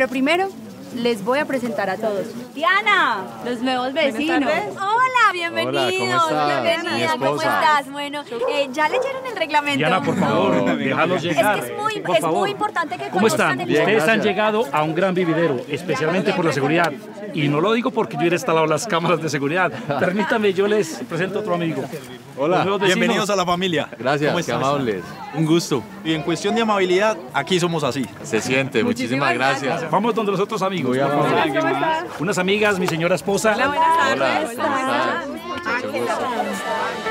Pero primero les voy a presentar a todos. Diana, los nuevos vecinos. Hola, bienvenidos. Hola. Bienvenida, ¿cómo estás? Bueno, eh, ¿ya leyeron el reglamento? Diana, por favor, déjalos Es llegar. que es muy, por es favor. muy importante que ¿Cómo están? conozcan el Ustedes han llegado a un gran vividero, especialmente por la seguridad. Y no lo digo porque yo he instalado las cámaras de seguridad. Permítame, yo les presento a otro amigo. Hola. Bienvenidos a la familia. Gracias, ¿Cómo qué amables. Un gusto. Y en cuestión de amabilidad, aquí somos así. Se siente. Muchísimas gracias. Vamos donde los otros amigos. Por favor. Unas amigas, mi señora esposa. Hola. Mucho gusto. Siéntese.